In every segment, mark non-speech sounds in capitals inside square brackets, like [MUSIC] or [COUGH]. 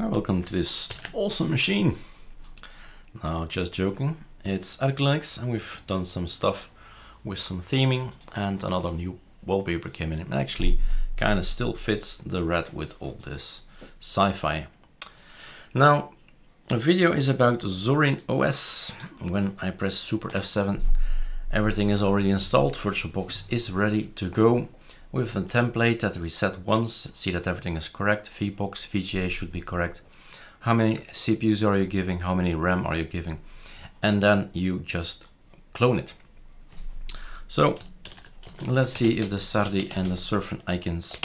Welcome to this awesome machine. Now, just joking, it's Arch Linux and we've done some stuff with some theming and another new wallpaper came in. It actually kind of still fits the red with all this sci-fi. Now, the video is about Zorin OS. When I press Super F7, everything is already installed. VirtualBox is ready to go with the template that we set once, see that everything is correct, VBox, VGA should be correct, how many CPUs are you giving, how many RAM are you giving, and then you just clone it. So let's see if the Sardi and the Surfn icons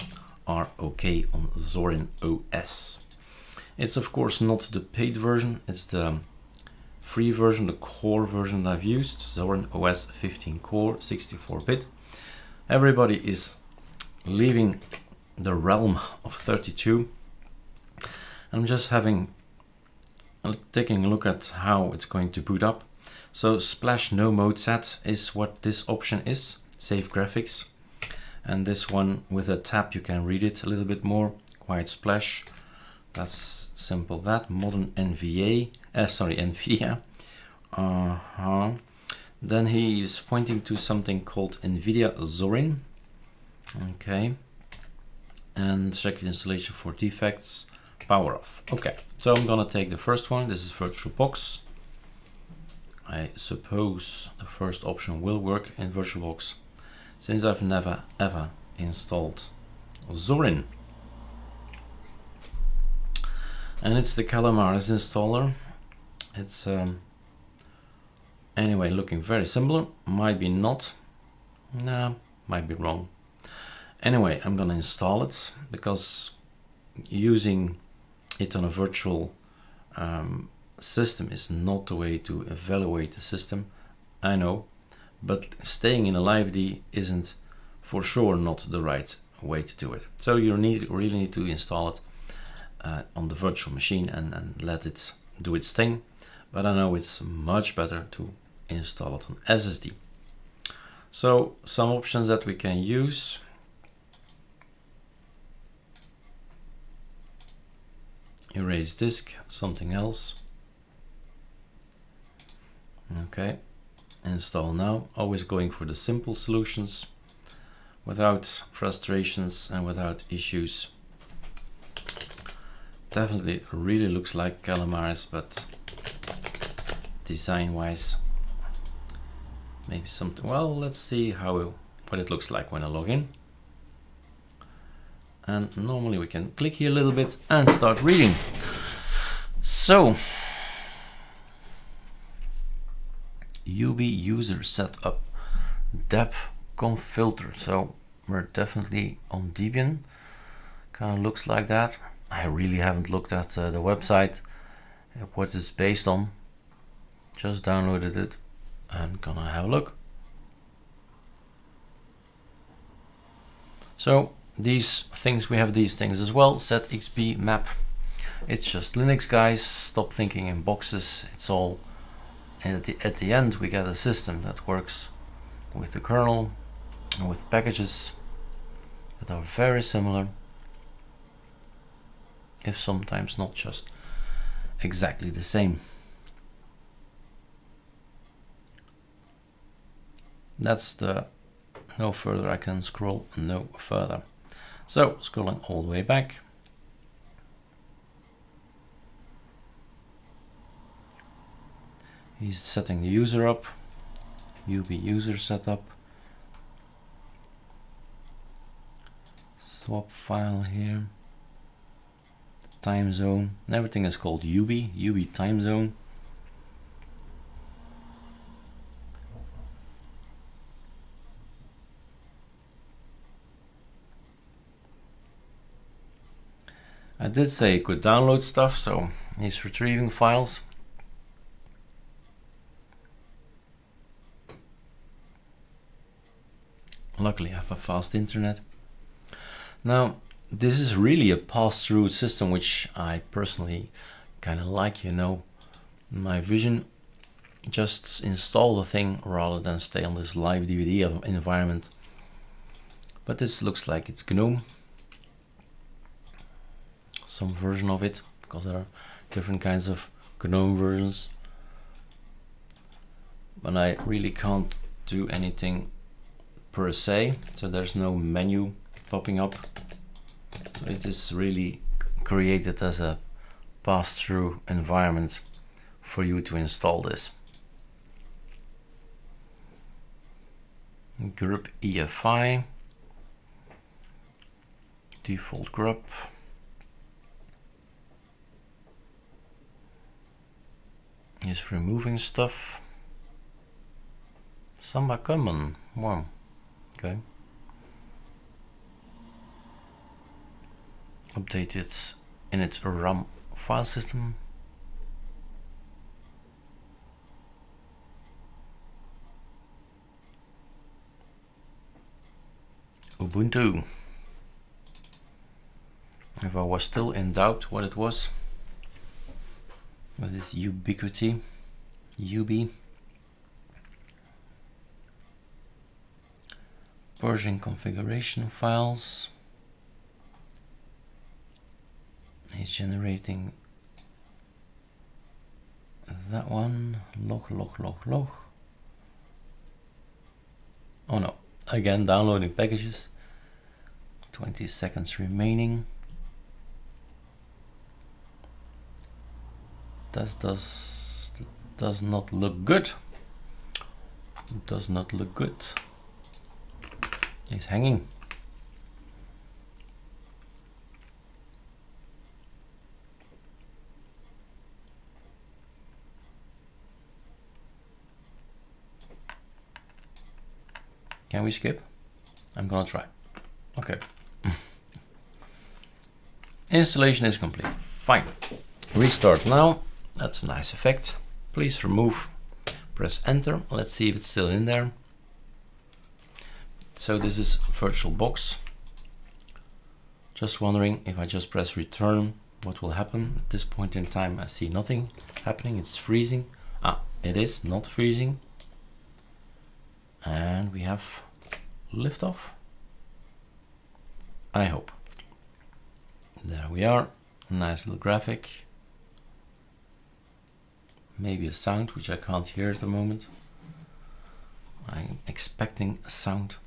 are okay on Zorin OS. It's of course not the paid version, it's the free version, the core version I've used, Zorin OS 15 core, 64-bit. Everybody is leaving the realm of 32. I'm just having taking a look at how it's going to boot up. So splash no mode set is what this option is, save graphics. And this one with a tab you can read it a little bit more, quiet splash. That's simple that, modern NVA, uh, sorry, [LAUGHS] NVIDIA. Uh -huh. Then he is pointing to something called NVIDIA Zorin. Okay. And check installation for defects, power off. Okay, so I'm gonna take the first one. This is VirtualBox. I suppose the first option will work in VirtualBox since I've never ever installed Zorin. And it's the Calamares installer. It's um, anyway looking very similar. Might be not. Nah, might be wrong. Anyway, I'm gonna install it because using it on a virtual um, system is not the way to evaluate the system. I know, but staying in a live D isn't for sure not the right way to do it. So you need really need to install it uh, on the virtual machine and, and let it do its thing. But I know it's much better to install it on SSD. So some options that we can use erase disk, something else. Okay, install now. Always going for the simple solutions without frustrations and without issues. Definitely really looks like Calamares, but design wise, maybe something. Well, let's see how what it looks like when I log in and normally we can click here a little bit and start reading. So, UB user setup depth conf filter. So we're definitely on Debian. Kind of looks like that. I really haven't looked at uh, the website, uh, what it's based on. Just downloaded it and gonna have a look. So these things, we have these things as well, set xb map. It's just Linux guys, stop thinking in boxes, it's all, and at the, at the end we get a system that works with the kernel and with packages that are very similar, if sometimes not just exactly the same. That's the no further I can scroll no further. So scrolling all the way back. He's setting the user up, UB user setup. Swap file here. Time zone. Everything is called UB, UB time zone. Did say you could download stuff, so he's retrieving files. Luckily I have a fast internet. Now, this is really a pass-through system, which I personally kind of like, you know. My vision, just install the thing rather than stay on this live DVD environment. But this looks like it's GNOME some version of it. because there are different kinds of GNOME versions. But I really can't do anything per se, so there's no menu popping up. So it is really created as a pass-through environment for you to install this. grub EFI, default grub. Is removing stuff. Samba common, wow, okay. Update Updated in its RAM file system. Ubuntu. If I was still in doubt what it was, with this ubiquity, UB. Version configuration files. It's generating that one. Log, log, log, log. Oh no, again downloading packages. 20 seconds remaining. Does does not look good. Does not look good. It's hanging. Can we skip? I'm gonna try. Okay. [LAUGHS] Installation is complete. Fine. Restart now. That's a nice effect. Please remove. Press enter. Let's see if it's still in there. So this is VirtualBox. Just wondering if I just press return, what will happen? At this point in time, I see nothing happening. It's freezing. Ah, it is not freezing. And we have liftoff. I hope. There we are. Nice little graphic. Maybe a sound, which I can't hear at the moment. I'm expecting a sound.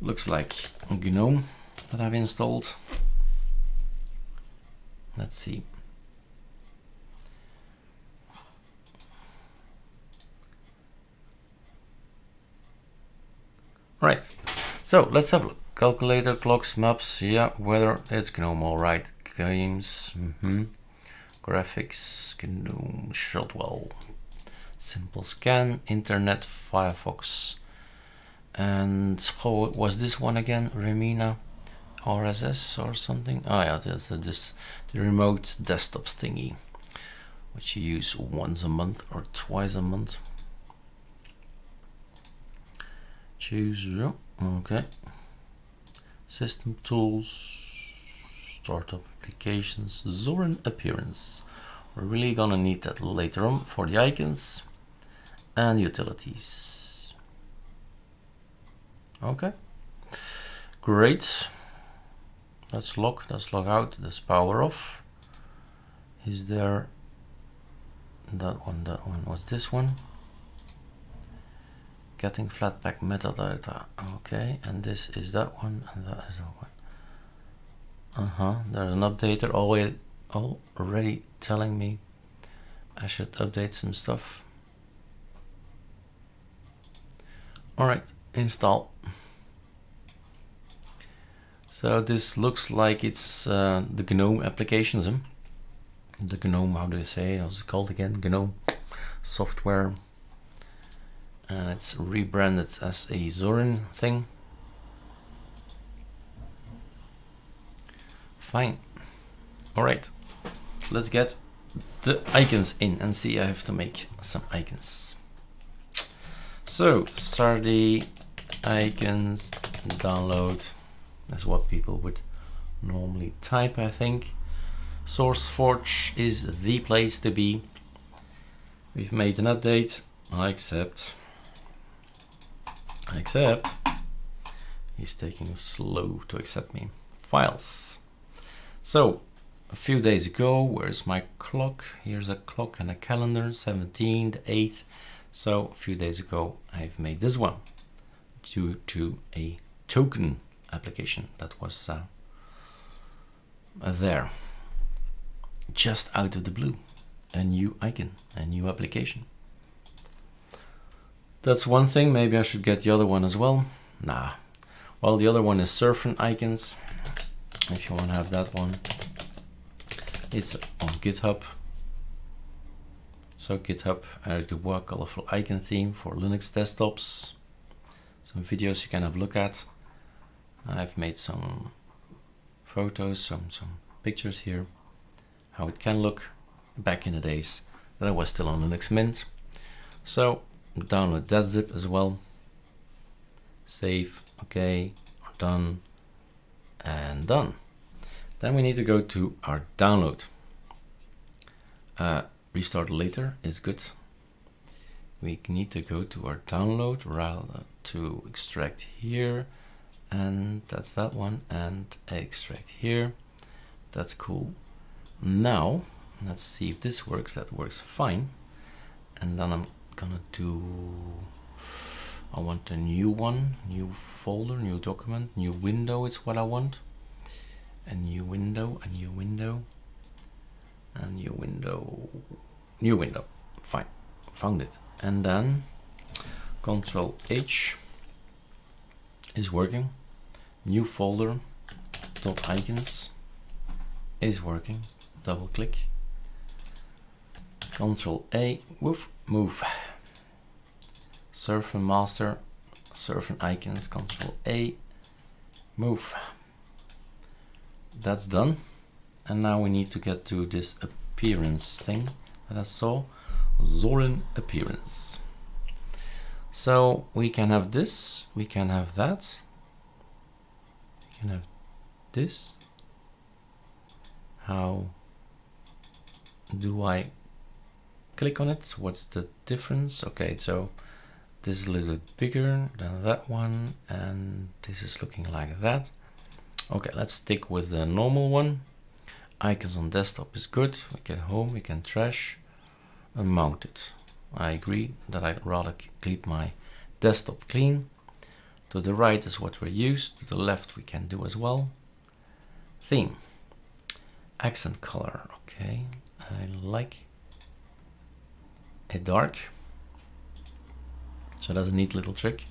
Looks like GNOME that I've installed. Let's see. Right, so let's have a look. Calculator, clocks, maps, yeah, weather, it's GNOME, alright. Games, mm -hmm. Graphics, GNOME, Shotwell. Simple scan, internet, Firefox. And how was this one again? Remmina RSS or something? Oh yeah, that's this the remote desktop thingy, which you use once a month or twice a month. Choose, okay system tools, startup applications, Zorin appearance. We're really gonna need that later on for the icons and utilities. Okay, great. Let's log, let's log out, let's power off. Is there that one, that one, what's this one? getting flatpak metadata okay and this is that one and that is that one uh-huh. There's an updater already already telling me I should update some stuff. All right install. So this looks like it's uh, the GNOME applications the GNOME how do you say how's it called again? GNOME software. And it's rebranded as a Zorin thing. Fine. Alright, let's get the icons in and see I have to make some icons. So, Sardi icons download. That's what people would normally type, I think. SourceForge is the place to be. We've made an update. I accept I accept. He's taking slow to accept me. Files. So a few days ago. Where's my clock? Here's a clock and a calendar, 17th, 8th. So a few days ago, I've made this one due to a token application that was uh, there just out of the blue a new icon a new application that's one thing maybe I should get the other one as well nah well the other one is Surfn icons if you want to have that one. It's on github. So github Erik Dubois colorful icon theme for Linux desktops. Some videos you can have a look at. I've made some photos some some pictures here how it can look back in the days that I was still on Linux Mint. So download that zip as well. Save, okay, done, and done. Then we need to go to our download. Uh, restart later is good. We need to go to our download rather to extract here and that's that one and extract here. That's cool. Now, let's see if this works. That works fine. And then I'm gonna do, I want a new one, new folder, new document, new window is what I want. A new window, a new window, a new window, new window. Fine, found it. And then Control H is working. New folder, dot icons is working. Double click. Control A, move, move. Surfn master, Surfn icons, Control A, move. That's done. And now we need to get to this appearance thing that I saw. Zorin appearance. So we can have this, we can have that, we can have this, how do I click on it? What's the difference? Okay, so this is a little bigger than that one and this is looking like that. Okay, let's stick with the normal one. Icons on desktop is good. We get home, we can trash and mount it. I agree that I'd rather keep my desktop clean. To the right is what we're used, to the left we can do as well. Theme accent color okay I like a dark so that's a neat little trick.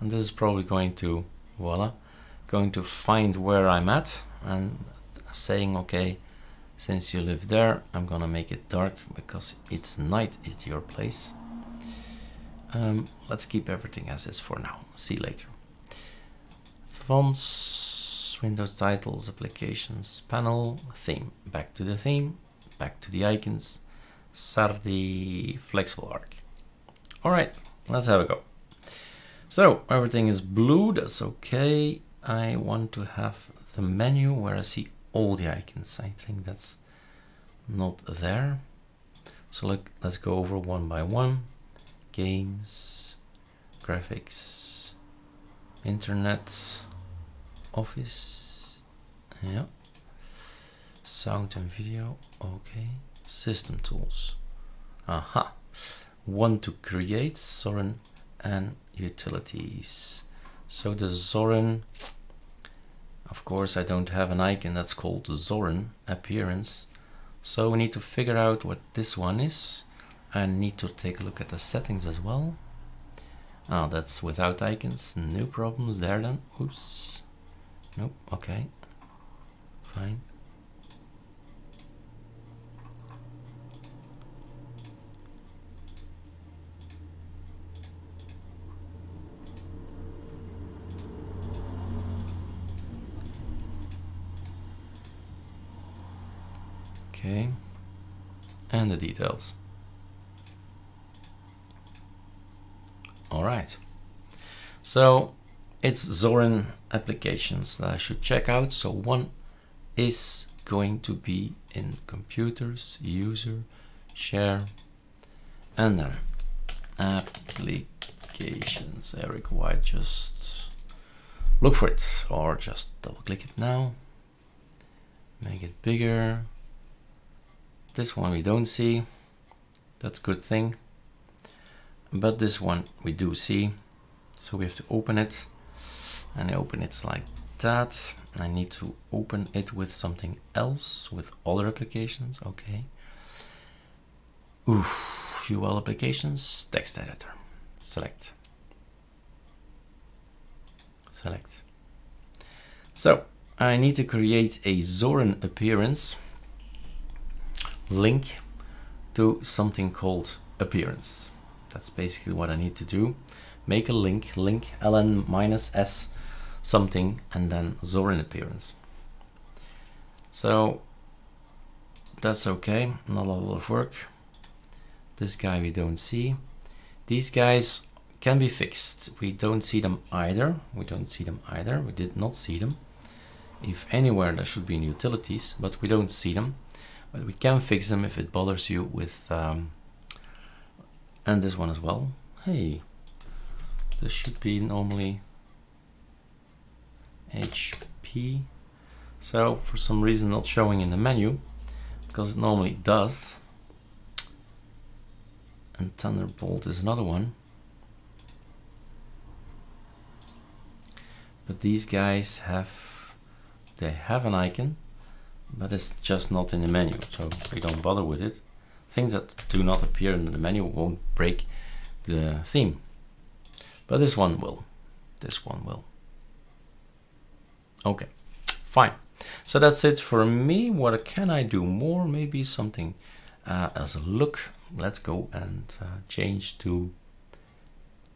And this is probably going to voila going to find where I'm at and saying okay since you live there I'm gonna make it dark because it's night at your place. Um, let's keep everything as is for now. See you later. Fonts Windows titles, applications, panel, theme. Back to the theme, back to the icons, Sardi flexible arc. All right, let's have a go. So everything is blue, that's okay. I want to have the menu where I see all the icons. I think that's not there. So look, let's go over one by one. Games, graphics, internet, office yeah sound and video okay system tools aha want to create Zorin and utilities so the Zorin of course I don't have an icon that's called Zorin appearance so we need to figure out what this one is I need to take a look at the settings as well Ah, that's without icons, no problems there then. Oops. Nope, okay. Fine. Okay, and the details. All right. So it's Zorin applications that I should check out. So one is going to be in computers, user, share, and then applications. Eric White, just look for it or just double click it now. make it bigger. This one we don't see. That's good thing. But this one we do see. So we have to open it and I open it like that. I need to open it with something else, with other applications. Okay. Oof, few all applications, text editor, select. Select. So I need to create a Zorin appearance link to something called appearance. That's basically what I need to do. Make a link, link ln minus s something, and then Zorin appearance. So that's okay, not a lot of work. This guy we don't see. These guys can be fixed. We don't see them either. We don't see them either. We did not see them. If anywhere there should be in utilities, but we don't see them. But we can fix them if it bothers you with, um, and this one as well. Hey, this should be normally HP. So for some reason not showing in the menu, because it normally does. And Thunderbolt is another one. But these guys have, they have an icon, but it's just not in the menu, so we don't bother with it. Things that do not appear in the menu won't break the theme. But this one will. This one will. Okay, fine. So that's it for me. What can I do more? Maybe something uh, as a look. Let's go and uh, change to,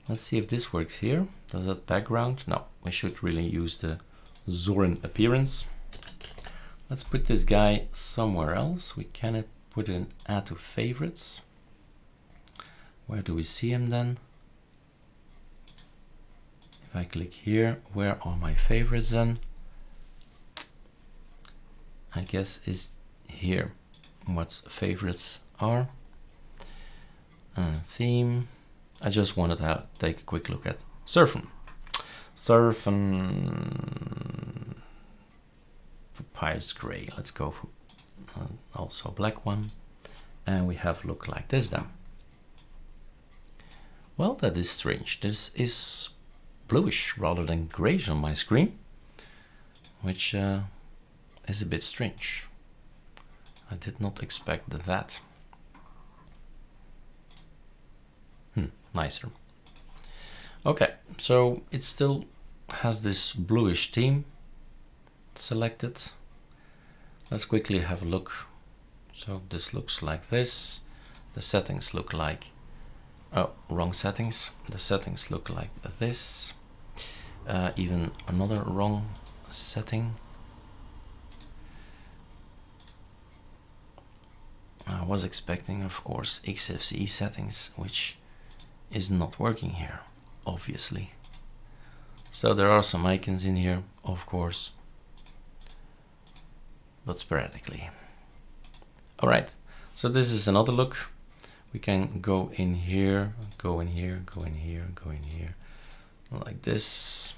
let's see if this works here. Does that background? No, we should really use the Zorin appearance. Let's put this guy somewhere else. We cannot put an add to favorites. Where do we see him then? If I click here, where are my favorites then? I guess is here what favorites are. Uh, theme. I just wanted to take a quick look at Surfn. Surfn Papyrus Gray. Let's go for uh, also black one. And we have look like this then. Well, that is strange. This is bluish rather than grayish on my screen, which uh, is a bit strange. I did not expect that. Hmm, nicer. Okay, so it still has this bluish theme selected. Let's quickly have a look. So this looks like this. The settings look like, oh, wrong settings. The settings look like this. Uh, even another wrong setting. I was expecting, of course, XFCE settings, which is not working here, obviously. So there are some icons in here, of course, but sporadically. All right, so this is another look. We can go in here, go in here, go in here, go in here, like this.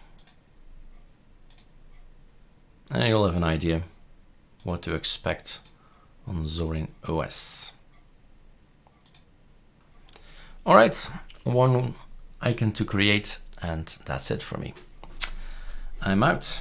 And you'll have an idea what to expect on Zorin OS. All right, one icon to create and that's it for me. I'm out.